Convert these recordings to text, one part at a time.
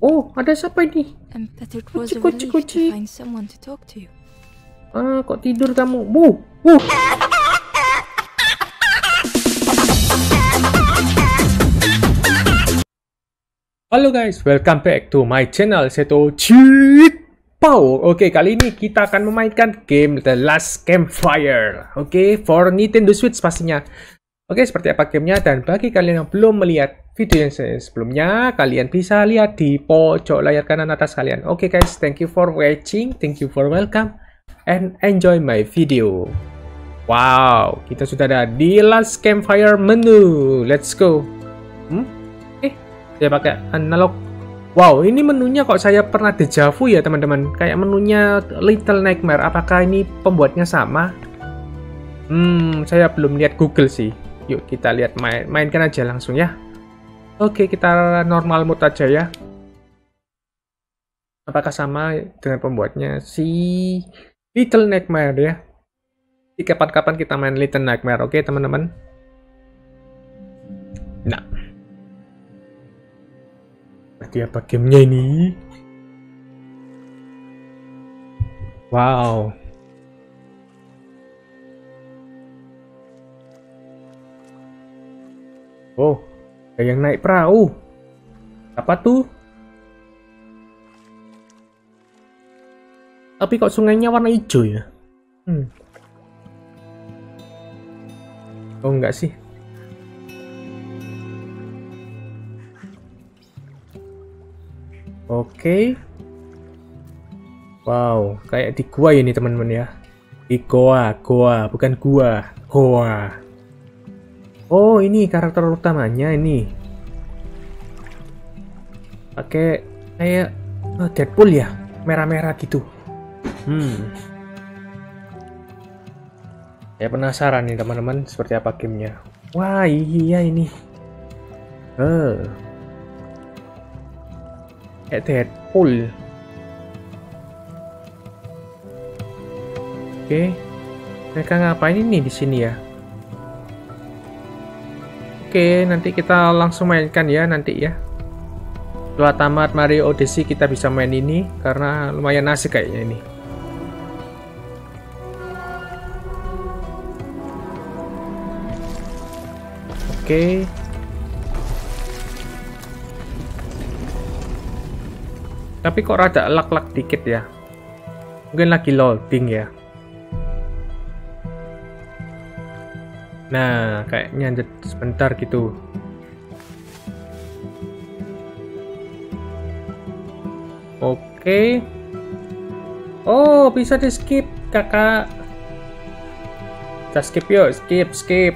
Oh, ada siapa ini? Kucing, kucing. to. Ah, kok tidur kamu? Bu, bu. Halo guys, welcome back to my channel Seto Cheat Pau. Oke, kali ini kita akan memainkan game The Last Campfire. Oke, for Nintendo Switch pastinya. Oke, seperti apa gamenya dan bagi kalian yang belum melihat video yang se- sebelumnya, kalian bisa lihat di pojok layar kanan atas kalian. Oke guys, thank you for watching, thank you for welcome, and enjoy my video. Wow, kita sudah ada di Last Campfire menu. Let's go. Hmm? Eh, saya pakai analog. Wow, ini menunya kok saya pernah dejavu ya teman-teman. Kayak menunya Little Nightmare. Apakah ini pembuatnya sama? Hmm, saya belum lihat Google sih. Yuk kita lihat main mainkan aja langsung ya. Oke, kita normal mode aja ya. Apakah sama dengan pembuatnya si Little Nightmare ya? Di kapan-kapan kita main Little Nightmare, oke teman-teman? Nah. Berarti apa gamenya ini? Wow. Oh, ada yang naik perahu. Apa tuh? Tapi kok sungainya warna hijau ya? Hmm. Oh enggak sih. Oke. Wow, kayak di gua ini teman-teman ya. Di goa, goa, bukan gua, goa. Oh, ini karakter utamanya ini. Pakai kayak eh, Deadpool ya, merah-merah gitu. Hmm. Saya penasaran nih teman-teman seperti apa gamenya. Wah iya ini. Eh. Kayak Deadpool. Oke. Mereka ngapain ini di sini ya? Oke, nanti kita langsung mainkan ya nanti ya. Setelah tamat Mario Odyssey kita bisa main ini karena lumayan asik kayaknya ini. Oke. Tapi kok rada lag-lag dikit ya. Mungkin lagi loading ya. Nah, kayaknya sebentar gitu. Oke. Oh, bisa di skip, kakak. Kita skip yuk, skip, skip.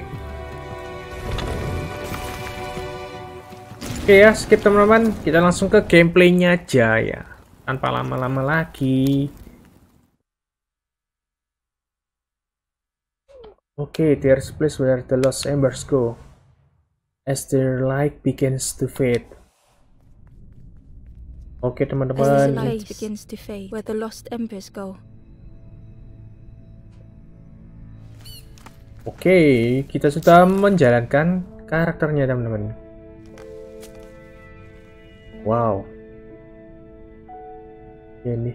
Oke ya, skip teman-teman. Kita langsung ke gameplaynya aja ya. Tanpa lama-lama lagi. Okay, there's a place where the lost embers go. As their light begins to fade. Oke As the teman-teman. light begins to fade, where the lost embers go. Oke, kita sudah menjalankan karakternya teman-teman. Wow. Ini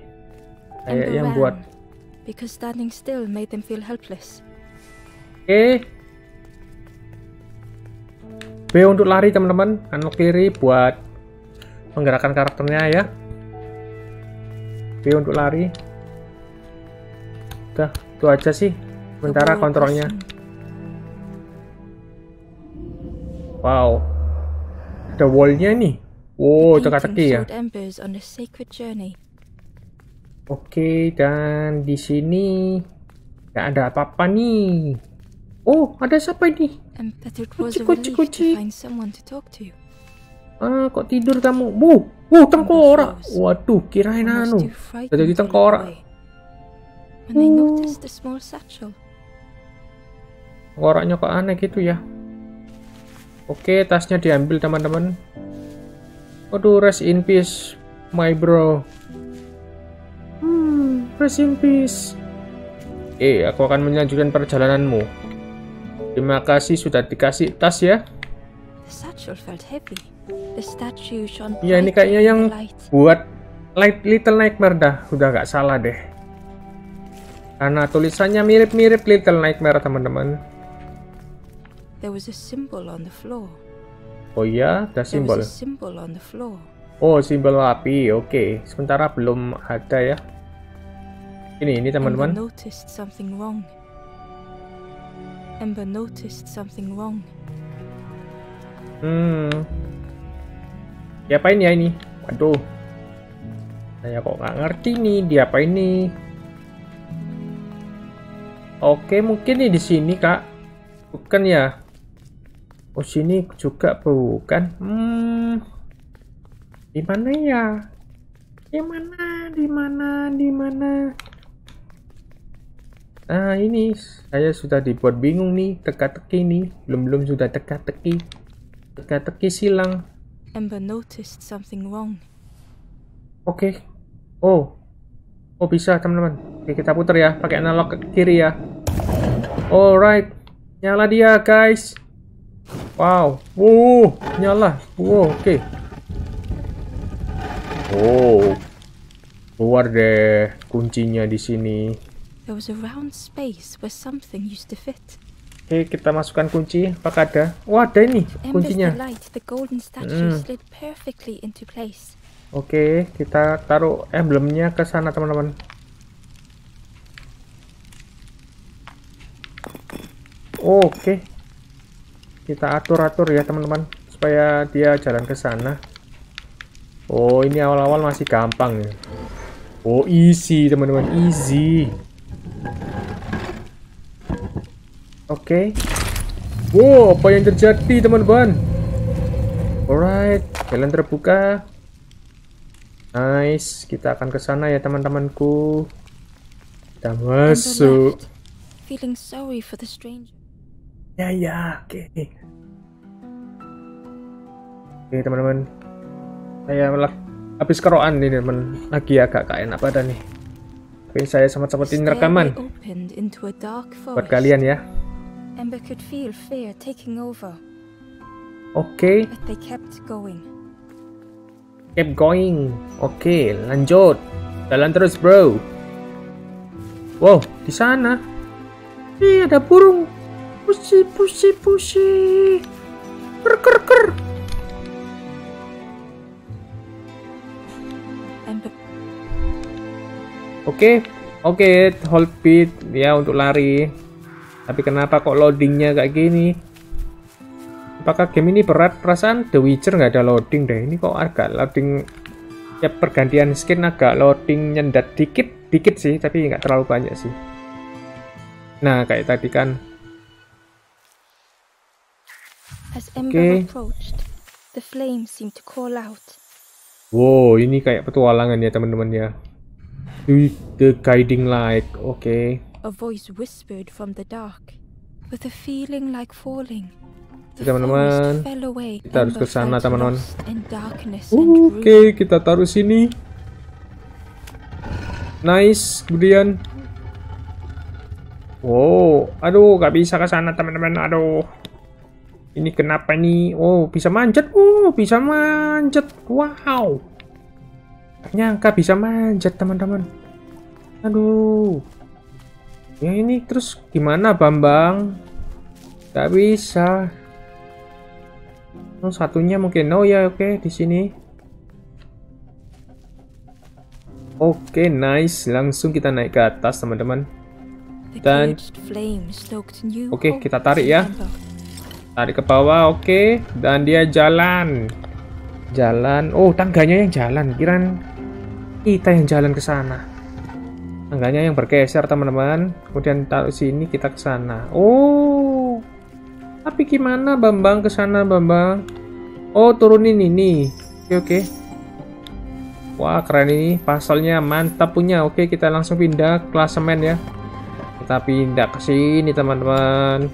kayak yang buat Because standing still made them feel helpless. Oke. B untuk lari teman-teman, analog kiri buat menggerakkan karakternya ya. B untuk lari. Udah, itu aja sih. Sementara kontrolnya. Wow. Ada wallnya nih. Wow, teka-teki ya. Oke, dan di sini nggak ada apa-apa nih. Oh, ada siapa ini? Kucing, kucing, kucing. Ah, kok tidur kamu? Bu, bu, tengkorak. Waduh, kirain anu. Jadi tengkorak. Oh. Tengkoraknya kok aneh gitu ya. Oke, tasnya diambil teman-teman. Waduh, rest in peace, my bro. Hmm, rest in peace. Eh, aku akan melanjutkan perjalananmu. Terima kasih sudah dikasih tas ya. Iya, ini kayaknya yang buat Light Little Nightmare dah, udah nggak salah deh. Karena tulisannya mirip-mirip Little Nightmare teman-teman. There was a symbol on the floor. Oh iya, ada simbol. Oh, simbol api. Oke, sementara belum ada ya. Ini, ini teman-teman. Ember noticed something wrong. Hmm. Diapain ya ini? Waduh. Saya kok nggak ngerti nih, diapain nih? Oke, mungkin nih di sini, Kak. Bukan ya? Oh, sini juga bukan. Hmm. Di mana ya? Di mana? Di mana? Di mana? Nah, ini saya sudah dibuat bingung nih, teka-teki nih. Belum-belum sudah teka-teki. Teka-teki silang. Ember noticed something wrong. Oke. Oh. Oh, bisa, teman-teman. Oke, kita putar ya, pakai analog ke kiri ya. Alright. Nyala dia, guys. Wow. Wow, nyala. Wow, oke. Oh. Keluar deh kuncinya di sini. There was a round space where something used to fit. Oke, kita masukkan kunci. Apakah ada? Wah, ada ini kuncinya. Mm. place. Oke, kita taruh emblemnya ke sana, teman-teman. Oke. Kita atur-atur ya, teman-teman, supaya dia jalan ke sana. Oh, ini awal-awal masih gampang ya. Oh, easy, teman-teman, easy. Oke. Wow, apa yang terjadi, teman-teman? Alright, jalan terbuka. Nice, kita akan ke sana ya teman-temanku. Kita masuk. feeling sorry for the stranger. Ya ya, oke. Oke teman-teman, saya malah habis keroan nih teman. Lagi agak gak enak badan nih. Tapi saya Stairway rekaman buat kalian ya. Ember could feel fear taking over, Oke, but they kept going. keep going. Oke, lanjut. Jalan terus, bro. Wow, di sana. Ih, ada burung. Pusi, pusi, pusi. Ker, ker, ker. Ember Oke, oke, hold beat ya untuk lari. Tapi kenapa kok loadingnya kayak gini? Apakah game ini berat? Perasaan The Witcher nggak ada loading deh. Ini kok agak loading ya pergantian skin agak loading nyendat dikit, dikit sih, tapi nggak terlalu banyak sih. Nah, kayak tadi kan. Ember Okay. Wow, ini kayak petualangan ya teman-teman ya. The, the guiding light, oke. A voice whispered from the dark, with a feeling like falling. Teman-teman, kita harus ke sana, teman-teman. Oke, ruin. kita taruh sini. Nice, kemudian. Wow, aduh, nggak bisa ke sana teman-teman. Aduh, ini kenapa nih? Oh, bisa manjat. Oh, bisa manjat. Wow, nyangka bisa manjat teman-teman. Aduh, ya ini terus gimana Bambang? Gak bisa. Oh, satunya mungkin. Oh ya, oke di sini. Oke, nice. Langsung kita naik ke atas, teman-teman. Dan- Oke, hope kita tarik ya. Tarik ke bawah, oke. Dan dia jalan. Jalan. Oh, tangganya yang jalan. Kiran kita yang jalan ke sana. Tangganya yang bergeser, teman-teman. Kemudian taruh sini, kita ke sana. Oh. Tapi gimana Bambang ke sana, Bambang? Oh, turunin ini. Oke, oke. Wah, keren ini. Pasalnya mantap punya. Oke, kita langsung pindah klasemen ya. Kita pindah ke sini, teman-teman.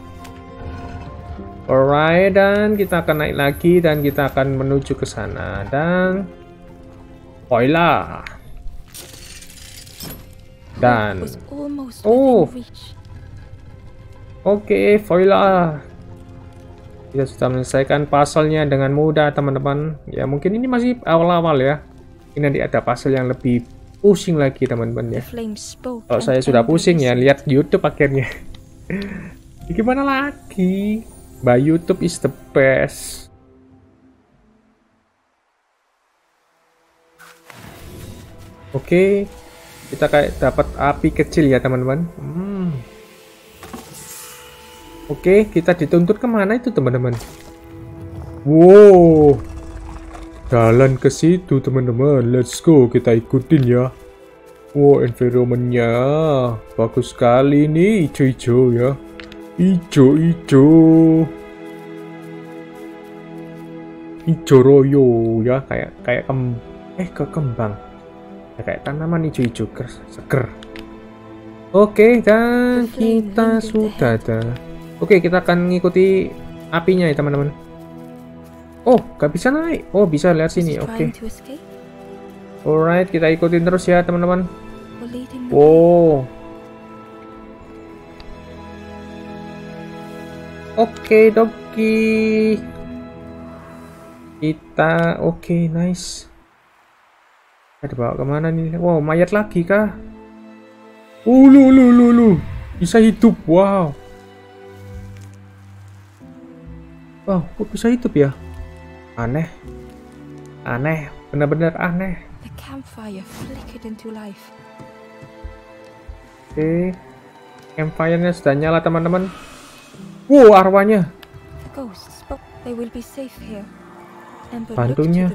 Alright, dan kita akan naik lagi dan kita akan menuju ke sana dan Voila. Dan Oh. oke, Voila. kita sudah menyelesaikan puzzle-nya dengan mudah teman-teman. Ya mungkin ini masih awal-awal ya. Ini nanti ada puzzle yang lebih pusing lagi teman-teman ya. Kalau saya sudah pusing ya lihat YouTube akhirnya. Gimana lagi? Mbak YouTube is the best. Oke, kita kayak dapat api kecil ya teman-teman. Hmm. Oke, kita dituntut ke mana itu teman-teman? Wow, jalan ke situ teman-teman. Let's go, kita ikutin ya. Wow, environmentnya bagus sekali nih, hijau-hijau ya. Hijau-hijau. Hijau royo ya, kayak kayak kem eh ke kembang. Ya, kayak tanaman hijau-hijau seger. Oke, dan kita sudah ada. Oke, kita akan ngikuti apinya ya teman-teman. Oh, gak bisa naik. Oh, bisa lihat sini. Oke. Alright, kita ikutin terus ya teman-teman. Oh. Oke, Doki. Kita oke, okay, nice. Ada bawa ke mana nih? Wow, mayat lagi kah? Uh, lu, lu, lu, lu. Bisa hidup. Wow. Wow, kok bisa hidup ya? Aneh. Aneh, benar-benar aneh. The campfire flickered into life. Oke. Campfire-nya sudah nyala, teman-teman. Wow, arwahnya. The ghosts, but they will be safe here. Bantunya.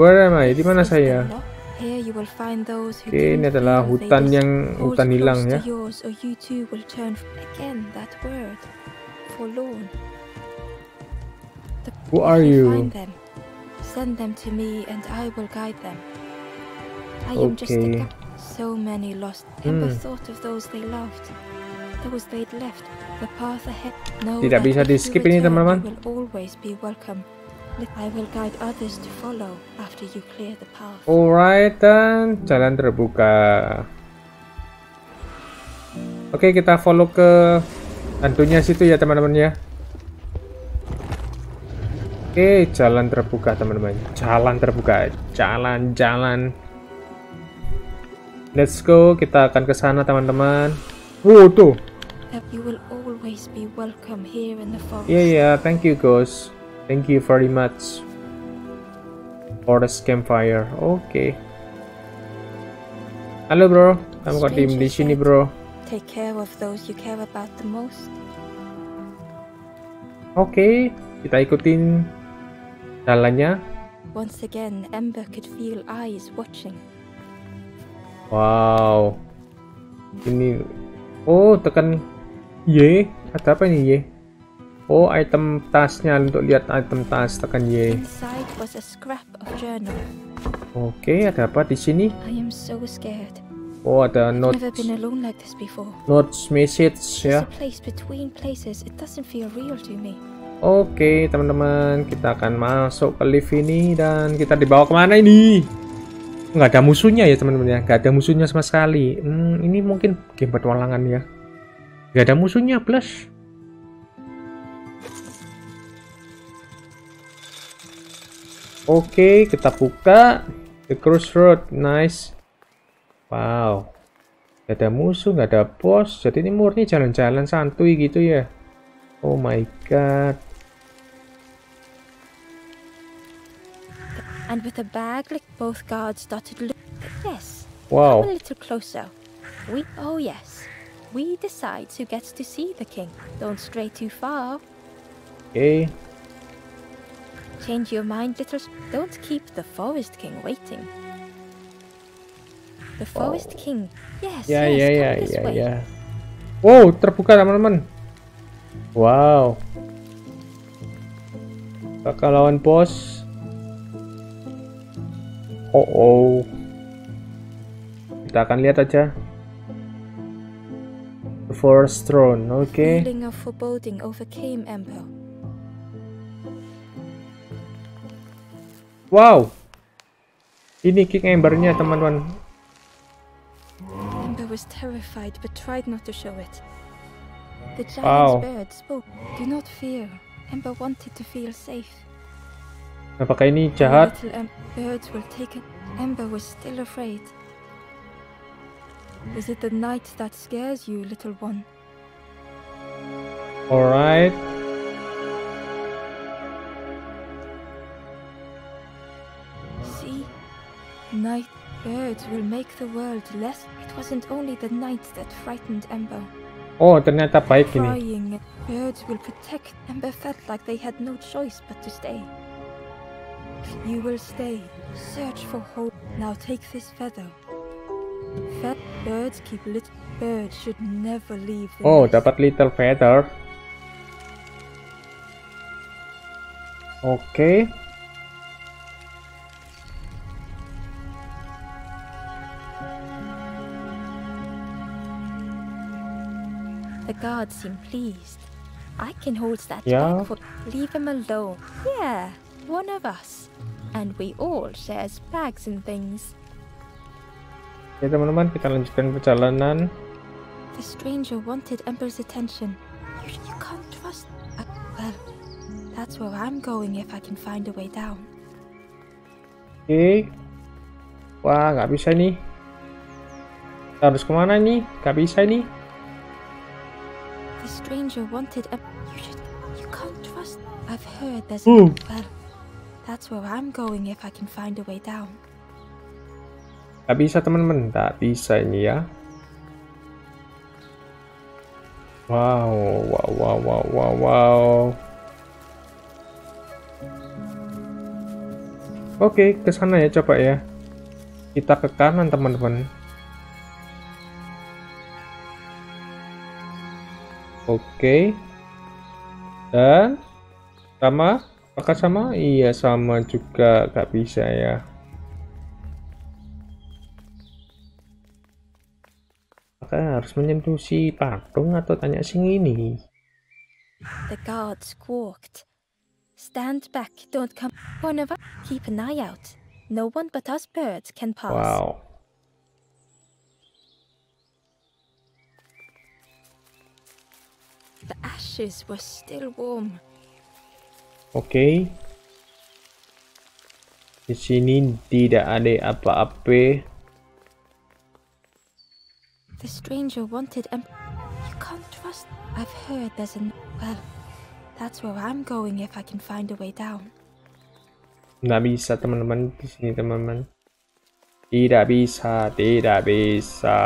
Where am I? Di mana saya? Oke, ini adalah hutan yang hutan hilang ya. Who are you? Send them to me and I will guide them. I am just a so many lost. Ember hmm. thought of those they loved, those they'd left, the path ahead. No, Tidak bisa di skip ini teman-teman. Will always be welcome. I will guide others to follow after you clear the path. Alright, dan jalan terbuka. Oke, kita follow ke hantunya situ ya teman-teman ya. Oke, jalan terbuka teman-teman. Jalan terbuka, jalan-jalan. Let's go, kita akan ke sana teman-teman. Wow, tuh. Forest. Yeah, yeah, thank you, Ghost. Thank you very much for the campfire. Oke. Okay. Halo bro, kamu kok diem di sini bro? Take care of those you care about the most. Oke, okay, kita ikutin jalannya. Once again, Ember could feel eyes watching. Wow. Ini Oh, tekan Y. Ada apa ini Y? Oh, item tasnya untuk lihat item tas tekan Y. Oke, okay, ada apa di sini? Oh, ada notes. Notes message ya. Oke, okay, teman-teman, kita akan masuk ke lift ini dan kita dibawa ke mana ini? Nggak ada musuhnya ya, teman-teman ya. Nggak ada musuhnya sama sekali. Hmm, ini mungkin game petualangan ya. Nggak ada musuhnya, plus. Oke, kita buka The Crossroad. Nice. Wow. Gak ada musuh, gak ada bos. Jadi ini murni jalan-jalan santuy gitu ya. Oh my god. And with a bag like both guards started look. Yes. Wow. Come a little closer. We oh yes. We decide who gets to see the king. Don't stray too far. Okay. Change your mind, little. Don't keep the Forest King waiting. The Forest oh. King. Yes, ya, yes, ya, ya, ya, way. ya. Wow, terbuka teman-teman. Wow. Bakal lawan bos. Oh, oh. Kita akan lihat aja. The Forest Throne, oke. Okay. Feeling of foreboding overcame Emperor. Wow. Ini King Embernya, teman-teman. Ember was terrified but tried not to show it. The giant's Wow. bird spoke. Do not fear. Ember wanted to feel safe. Apakah ini jahat? little birds will take it. Ember was still afraid. Is it the night that scares you, little one? Alright. Night birds will make the world less. It wasn't only the night that frightened Ember. Oh, ternyata baik ini. Crying, birds will protect. Ember felt like they had no choice but to stay. You will stay. Search for hope. Now take this feather. Fe- birds keep little. Birds should never leave Oh, nest. dapat little feather. Oke. The guards seem pleased. I can hold that Yeah. back for. Leave him alone. Yeah, one of us. And we all shares bags and things. Ya teman-teman, kita lanjutkan perjalanan. The stranger wanted Ember's attention. You, you can't trust. Uh, well, that's where I'm going if I can find a way down. Oke. Wah, nggak bisa nih. Kita harus kemana nih? Nggak bisa nih. Stranger wanted Em- You should. You can't trust. I've heard there's. Ooh. Well, that's where I'm going if I can find a way down. Nggak bisa teman-teman, nggak bisa ini ya. Wow, wow, wow, wow, wow, wow. Oke, ke sana ya coba ya. Kita ke kanan teman-teman. Oke. Dan sama? Apakah sama? Iya sama juga, nggak bisa ya. Apakah harus menyentuh si patung atau tanya sing ini? The guard squawked. Stand back, don't come. One of us, keep an eye out. No one but us birds can pass. Wow. Ashes were still warm. Oke. Di sini tidak ada apa-apa. The stranger wanted em- You can't trust. I've heard there's an. Well, that's where I'm going if I can find a way down. Nggak bisa teman-teman di sini teman-teman. Tidak bisa, tidak bisa.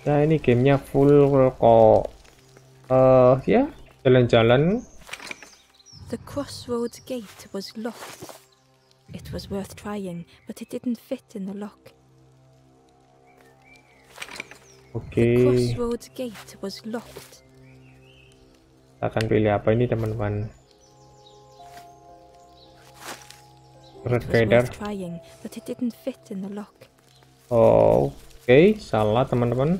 Nah ini gamenya full kok. Eh ya jalan-jalan. The crossroads gate was locked. It was worth trying, but it didn't fit in the lock. Oke. The crossroads gate was locked. Kita akan pilih apa ini teman-teman? Red worth trying, but it didn't fit in the lock. Oh, Oke, salah teman-teman.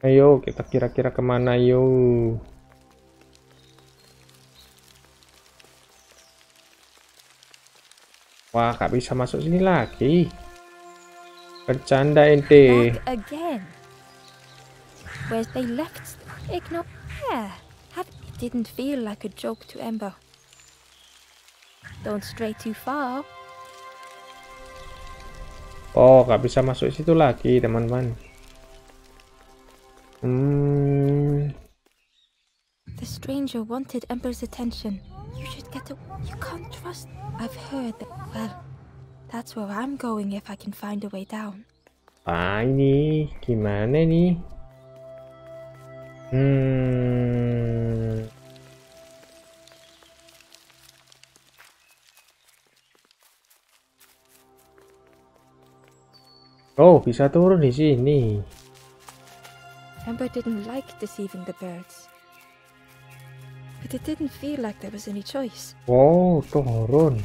Ayo, kita kira-kira ke mana yuk? Wah, gak bisa masuk sini lagi. Bercanda ente. Where they left. Ignore. Yeah. It didn't feel like a joke to Ember. Don't stray too far. Oh, gak bisa masuk situ lagi, teman-teman. Hmm, The stranger wanted Ember's attention. You should get a. You can't trust. I've heard that. Well, that's where I'm going if I can find a way down. ah ini gimana nih? Hmm. Oh, bisa turun di sini. Ember didn't like deceiving the birds. But it didn't feel like there was any choice. Oh, turun.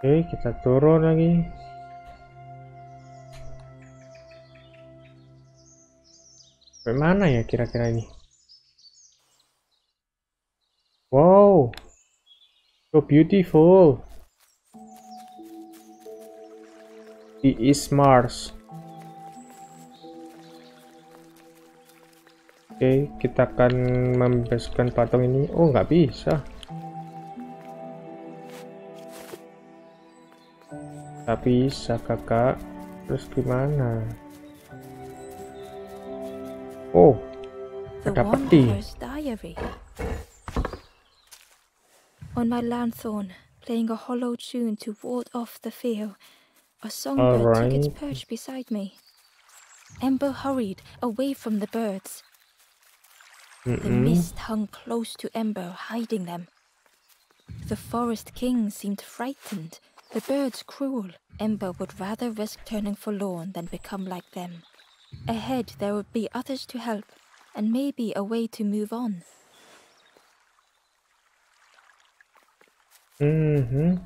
Oke, kita turun lagi. Sampai mana ya kira-kira ini? Wow, so beautiful. He is Mars. Oke, okay, kita akan membebaskan patung ini. Oh, nggak bisa. Nggak bisa, kakak. Terus gimana? Oh, ada peti. On my lanthorn, playing a hollow tune to ward off the fear, a songbird right. took its perch beside me. Ember hurried away from the birds. Mm -mm. The mist hung close to Ember, hiding them. The forest king seemed frightened, the birds cruel. Ember would rather risk turning forlorn than become like them. Ahead, there would be others to help, and maybe a way to move on. Mm-hmm.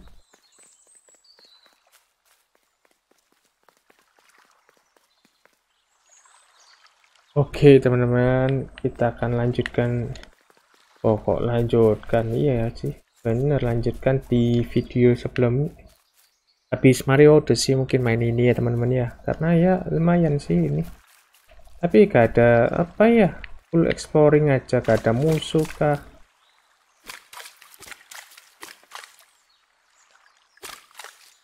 Oke teman-teman, kita akan lanjutkan. Pokok oh, lanjutkan? Iya sih bener lanjutkan di video sebelum habis Mario Odyssey mungkin main ini ya teman-teman ya. Karena ya lumayan sih ini. Tapi gak ada apa ya full exploring aja gak ada musuh kah?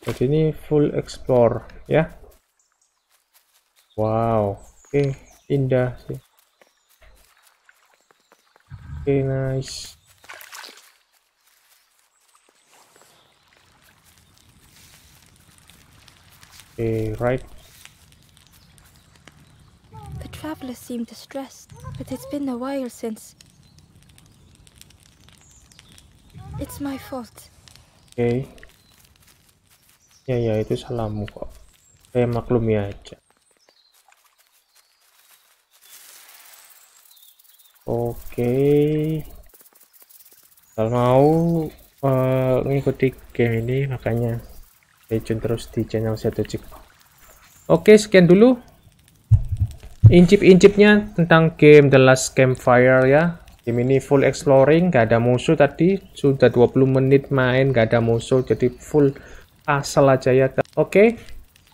Jadi ini full explore ya. Wow oke. okay. Indah sih. Oke okay, nice. Oke okay, right. The traveler seemed distressed but it's been a while since it's my fault. Okay ya ya itu salahmu kok. Saya maklumi aja oke. Kalau mau uh, ngikuti game ini makanya stay tune terus di channel satu cik oke sekian dulu incip-incipnya tentang game The Last Campfire ya. Game ini full exploring gak ada musuh tadi. Sudah 20 menit main gak ada musuh jadi full asal aja ya. Oke.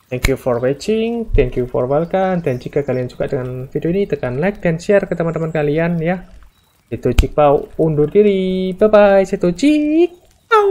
Thank you for watching thank you for welcome dan jika kalian suka dengan video ini tekan like dan share ke teman-teman kalian ya. Itu Cikpau undur diri. Bye bye itu Cikpau